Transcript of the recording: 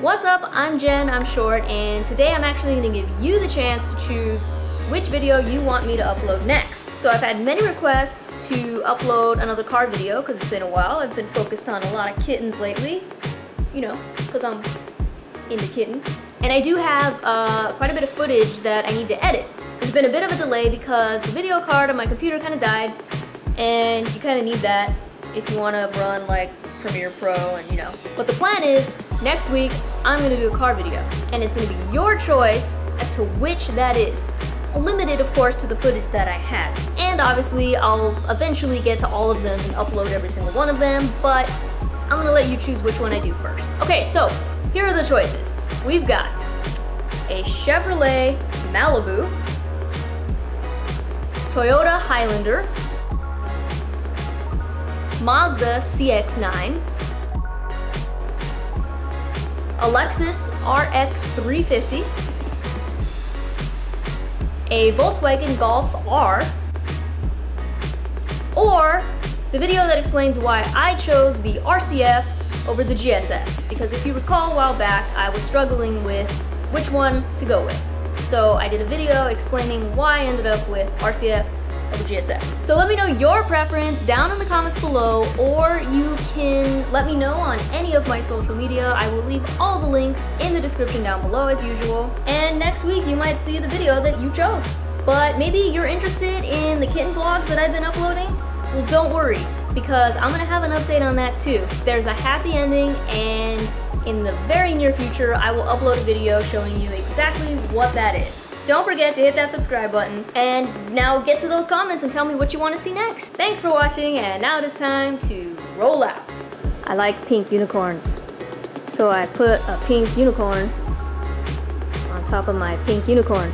What's up? I'm Jen, I'm short, and today I'm actually going to give you the chance to choose which video you want me to upload next. So I've had many requests to upload another car video because it's been a while. I've been focused on a lot of kittens lately, you know, because I'm into kittens. And I do have uh, quite a bit of footage that I need to edit. There's been a bit of a delay because the video card on my computer kind of died, and you kind of need that if you want to run like Premiere Pro and you know. But the plan is, next week, I'm gonna do a car video. And it's gonna be your choice as to which that is. Limited, of course, to the footage that I have. And obviously, I'll eventually get to all of them and upload every single one of them, but I'm gonna let you choose which one I do first. Okay, so here are the choices. We've got a Chevrolet Malibu, Toyota Highlander, Mazda CX-9, a Lexus RX 350, a Volkswagen Golf R, or the video that explains why I chose the RCF over the GSF. Because if you recall a while back, I was struggling with which one to go with. So I did a video explaining why I ended up with RCF of the GSF. So let me know your preference down in the comments below, or you can let me know on any of my social media. I will leave all the links in the description down below as usual. And next week you might see the video that you chose. But maybe you're interested in the kitten vlogs that I've been uploading? Well, don't worry, because I'm gonna have an update on that too. There's a happy ending, and in the very near future, I will upload a video showing you exactly what that is. Don't forget to hit that subscribe button. And now get to those comments and tell me what you want to see next. Thanks for watching, and now it is time to roll out. I like pink unicorns. So I put a pink unicorn on top of my pink unicorn.